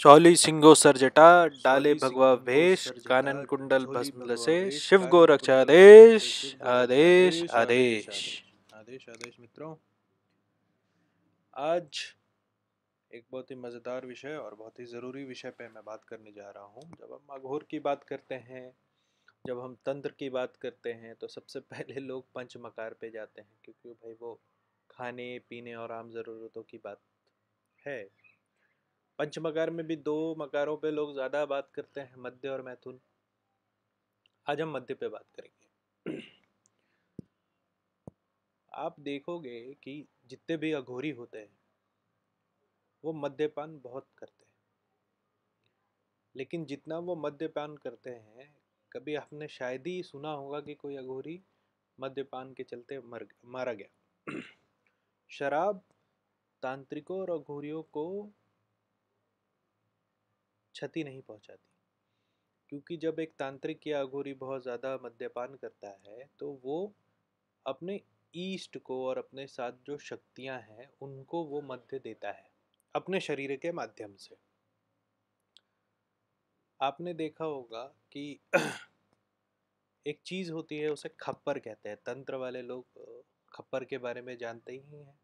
चौली सिंगो sir जटा डाले भगवा भेष कानन कुंडल भस्म से शिव गो रक्षा आदेश आदेश। आदेश आदेश आदेश मित्रों। आज एक बहुत ही मज़ेदार विषय और बहुत ही ज़रूरी विषय पे मैं बात करने जा रहा हूँ। जब हम अघोर की बात करते हैं जब हम तंत्र की बात करते हैं तो सबसे पहले लोग पंच मकार पे जाते हैं क्योंकि भाई वो खाने पीने और आम ज़रूरतों की बात है। पंच मकार में भी दो मकारों पे लोग ज़्यादा बात करते हैं, मध्य और मैथुन। आज हम मध्य पे बात करेंगे। आप देखोगे कि जितने भी अघोरी होते हैं, वो मद्यपान बहुत करते हैं। लेकिन जितना वो मद्यपान करते हैं, कभी आपने शायद ही सुना होगा कि कोई अघोरी मद्यपान के चलते मर, मारा गया। शराब तांत्रिकों और अघोरियों को क्षति नहीं पहुंचाती। क्योंकि जब एक तांत्रिक या अघोरी बहुत ज़्यादा मद्यपान करता है तो वो अपने ईस्ट को और अपने साथ जो शक्तियाँ हैं, उनको वो मध्य देता है, अपने शरीर के माध्यम से। आपने देखा होगा कि एक चीज़ होती है, उसे खप्पर कहते हैं। तंत्र वाले लोग खप्पर के बारे में जानते ही हैं।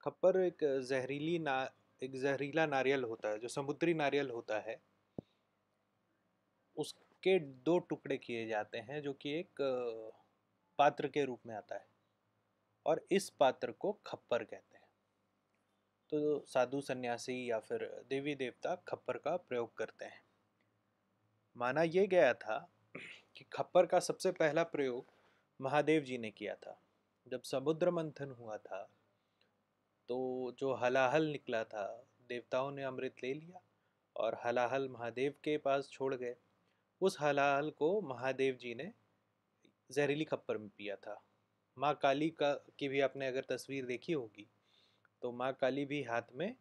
खप्पर एक जहरीली ना एक जहरीला नारियल होता है, जो समुद्री नारियल होता है, उसके दो टुकड़े किए जाते हैं, जो कि एक पात्र के रूप में आता है और इस पात्र को खप्पर कहते हैं। तो साधु सन्यासी या फिर देवी देवता खप्पर का प्रयोग करते हैं। माना यह गया था कि खप्पर का सबसे पहला प्रयोग महादेव जी ने किया था। जब समुद्र मंथन हुआ था तो जो हलाहल निकला था, देवताओं ने अमृत ले लिया और हलाहल महादेव के पास छोड़ गए। उस हलाहल को महादेव जी ने जहरीली खप्पर में पिया था। माँ काली का, की भी आपने अगर तस्वीर देखी होगी तो माँ काली भी हाथ में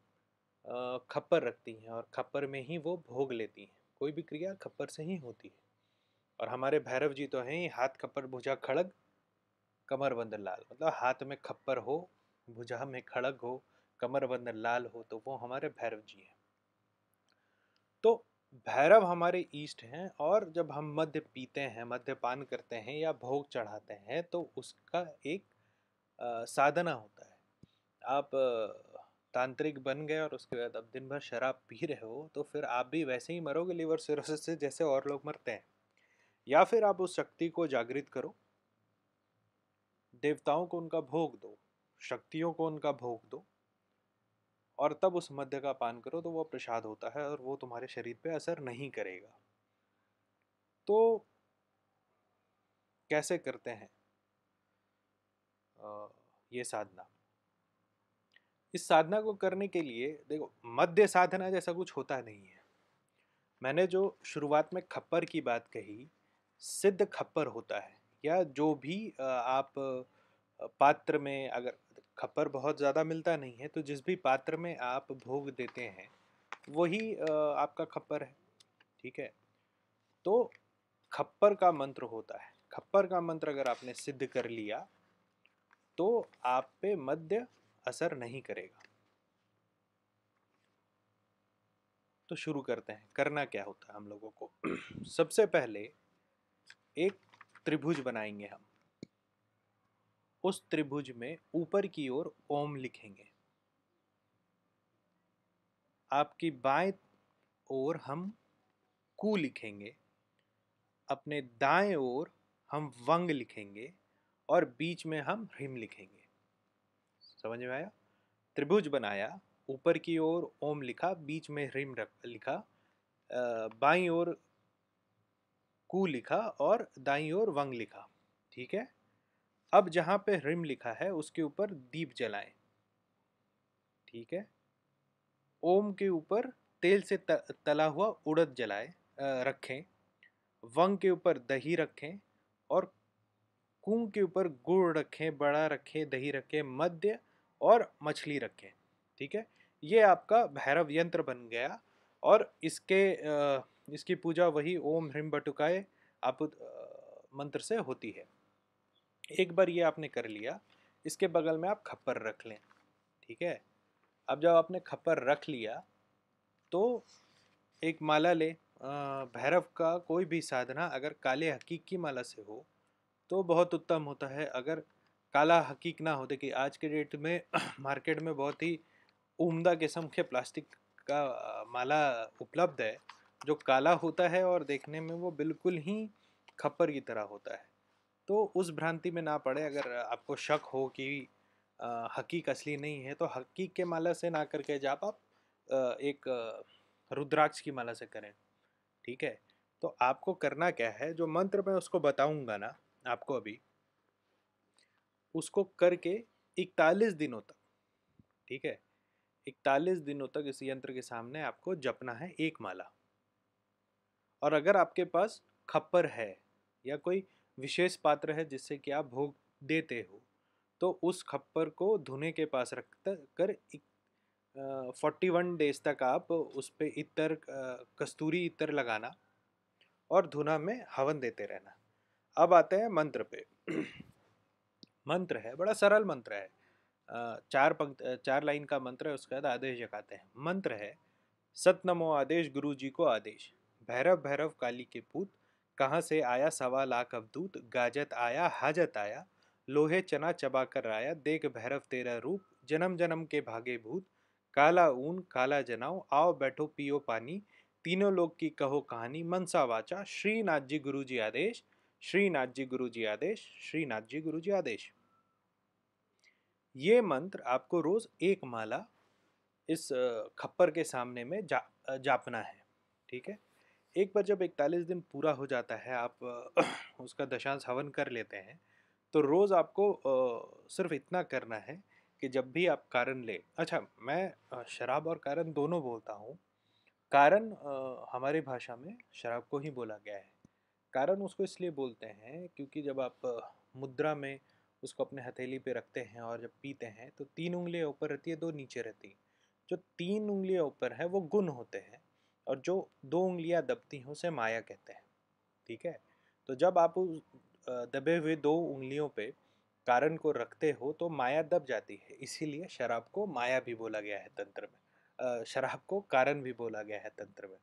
खप्पर रखती हैं और खप्पर में ही वो भोग लेती हैं। कोई भी क्रिया खप्पर से ही होती है। और हमारे भैरव जी तो हैं, हाथ खप्पर, भुजा खड़ग, कमर बंद लाल। मतलब हाथ में खप्पर हो भुजा में खड़ग हो कमर बंद लाल हो तो वो हमारे भैरव जी हैं। तो भैरव हमारे ईष्ट हैं और जब हम मध्य पीते हैं मद्यपान करते हैं या भोग चढ़ाते हैं तो उसका एक आ, साधना होता है। आप तांत्रिक बन गए और उसके बाद अब दिन भर शराब पी रहे हो तो फिर आप भी वैसे ही मरोगे लिवर सिरोसिस से जैसे और लोग मरते हैं। या फिर आप उस शक्ति को जागृत करो देवताओं को उनका भोग दो। शक्तियों को उनका भोग दो और तब उस मध्य का पान करो तो वो प्रसाद होता है और वो तुम्हारे शरीर पे असर नहीं करेगा। तो कैसे करते हैं? ये साधना। इस साधना को करने के लिए देखो मध्य साधना जैसा कुछ होता नहीं है। मैंने जो शुरुआत में खप्पर की बात कही, सिद्ध खप्पर होता है या जो भी आप पात्र में अगर खप्पर बहुत ज़्यादा मिलता नहीं है तो जिस भी पात्र में आप भोग देते हैं, वही आपका खप्पर है, ठीक है? तो खप्पर का मंत्र होता है। खप्पर का मंत्र अगर आपने सिद्ध कर लिया तो आप पे मध्य असर नहीं करेगा। तो शुरू करते हैं। करना क्या होता है हम लोगों को? सबसे पहले एक त्रिभुज बनाएँगे हम। उस त्रिभुज में ऊपर की ओर ओम लिखेंगे। आपकी बाएँ ओर हम कु लिखेंगे, अपने दाएँ ओर हम वंग लिखेंगे और बीच में हम ह्रीम लिखेंगे। समझ में आया? त्रिभुज बनाया, ऊपर की ओर ओम लिखा, बीच में ह्रीम लिखा बाई ओर कु लिखा और दाई ओर वंग लिखा। ठीक है? अब जहाँ पे रिम लिखा है, उसके ऊपर दीप जलाएँ। ठीक है? ओम के ऊपर तेल से तला हुआ उड़द जलाए रखें। वंग के ऊपर दही रखें और कुंग के ऊपर गुड़ रखें, बड़ा रखें, दही रखें, मध्य और मछली रखें। ठीक है? ये आपका भैरव यंत्र बन गया और इसके इसकी पूजा वही ओम ह्रीम बटुकाए आप मंत्र से होती है। एक बार ये आपने कर लिया, इसके बगल में आप खप्पर रख लें, ठीक है? अब जब आपने खप्पर रख लिया तो एक माला ले। भैरव का कोई भी साधना अगर काले हकीक की माला से हो तो बहुत उत्तम होता है। अगर काला हकीक ना हो, देखिए, आज के डेट में मार्केट में बहुत ही उम्दा किस्म के प्लास्टिक का माला उपलब्ध है, जो काला होता है और देखने में वो बिल्कुल ही खप्पर की तरह होता है। तो उस भ्रांति में ना पड़े। अगर आपको शक हो कि हकीक असली नहीं है तो हकीक के माला से ना करके जाप आप एक रुद्राक्ष की माला से करें। ठीक है? तो आपको करना क्या है? जो मंत्र मैं उसको बताऊँगा ना, आपको अभी, उसको करके इकतालीस दिनों तक, ठीक है? इकतालीस दिनों तक इस यंत्र के सामने आपको जपना है एक माला। और अगर आपके पास खप्पर है या कोई विशेष पात्र है जिससे कि आप भोग देते हो। तो उस खप्पर को धुने के पास रख कर फोर्टी वन डेज़ तक आप उस पर इतर कस्तूरी इतर लगाना और धुना में हवन देते रहना। अब आते हैं मंत्र पे। मंत्र है, बड़ा सरल मंत्र है। चार पंक्त चार लाइन का मंत्र है, उसके बाद आदेश जगाते हैं। मंत्र है, सत नमो आदेश गुरु जी को आदेश। भैरव भैरव काली के पूत कहाँ से आया, सवा लाख अवधूत, गाजत आया, हाजत आया, लोहे चना चबा कर आया, देख भैरव तेरा रूप, जन्म जन्म के भागे भूत, काला ऊन, काला जनाओ आओ बैठो पियो पानी, तीनों लोग की कहो कहानी, मनसा वाचा, श्रीनाथ जी गुरु जी आदेश, श्रीनाथ जी गुरु जी आदेश, श्रीनाथ जी गुरु जी आदेश। ये मंत्र आपको रोज एक माला इस खप्पर के सामने में जा जापना है, ठीक है? एक बार जब इकतालीस दिन पूरा हो जाता है, आप, उसका दशांश हवन कर लेते हैं तो रोज़ आपको सिर्फ़ इतना करना है कि जब भी आप कारण ले अच्छा मैं शराब और कारण दोनों बोलता हूँ। कारण हमारी भाषा में शराब को ही बोला गया है। कारण उसको इसलिए बोलते हैं क्योंकि जब आप मुद्रा में उसको अपने हथेली पे रखते हैं और जब पीते हैं तो तीन उंगलियाँ ऊपर रहती है, दो नीचे रहती जो तीन उंगलियाँ ऊपर है, वो गुण होते हैं। और जो दो उंगलियाँ दबती हैं, उसे माया कहते हैं। ठीक है? तो जब आप दबे हुए दो उंगलियों पे कारण को रखते हो तो माया दब जाती है। इसीलिए शराब को माया भी बोला गया है तंत्र में। शराब को कारण भी बोला गया है तंत्र में।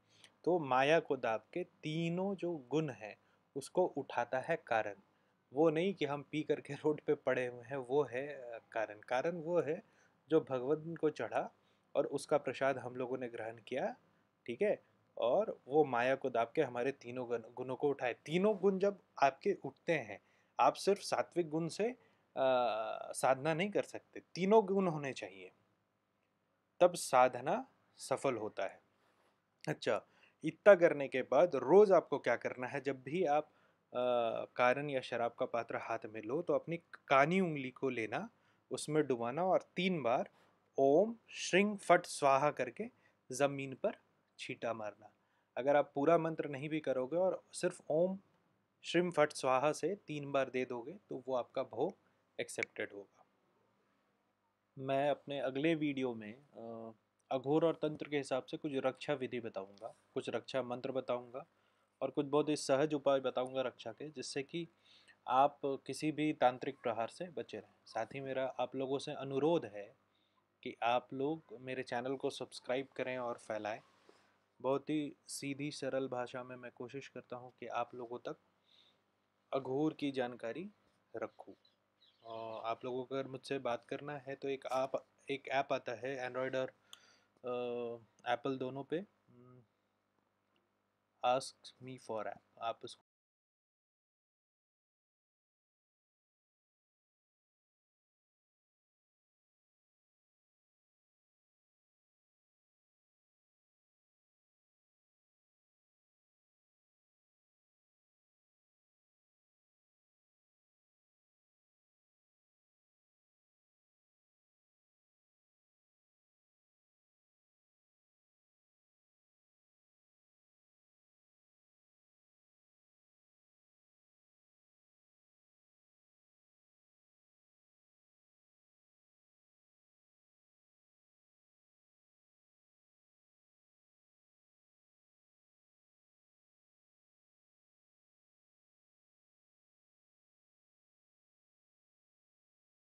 तो माया को दाब के तीनों जो गुण हैं, उसको उठाता है कारण। वो नहीं कि हम पी करके रोड पे पड़े हुए हैं, वो है कारण। कारण वो है जो भगवान को चढ़ा और उसका प्रसाद हम लोगों ने ग्रहण किया ठीक है? और वो माया को दाब के हमारे तीनों गुण गुणों को उठाए। तीनों गुण जब आपके उठते हैं आप सिर्फ़ सात्विक गुण से आ, साधना नहीं कर सकते। तीनों गुण होने चाहिए। तब साधना सफल होता है। अच्छा इतना करने के बाद रोज़ आपको क्या करना है? जब भी आप कारण या शराब का पात्र हाथ में लो तो अपनी कानी उंगली को लेना उसमें डुबाना और तीन बार ओम श्रृंग फट स्वाहा करके ज़मीन पर छीटा मारना। अगर आप पूरा मंत्र नहीं भी करोगे और सिर्फ़ ओम, श्रीम, फट, स्वाहा से तीन बार दे दोगे तो वो आपका भोग एक्सेप्टेड होगा। मैं अपने अगले वीडियो में अघोर और तंत्र के हिसाब से कुछ रक्षा विधि बताऊँगा, कुछ रक्षा मंत्र बताऊँगा और कुछ बहुत ही सहज उपाय बताऊँगा रक्षा के, जिससे कि आप किसी भी तांत्रिक प्रहार से बचे रहें। साथ ही मेरा आप लोगों से अनुरोध है कि आप लोग मेरे चैनल को सब्सक्राइब करें और फैलाएँ। बहुत ही सीधी, सरल भाषा में मैं कोशिश करता हूँ कि आप लोगों तक अघोर की जानकारी रखूँ। आप लोगों को अगर मुझसे बात करना है तो एक आप, एक ऐप आता है एंड्रॉयड और एप्पल दोनों पे। आस्क मी फॉर ऐप आप उसको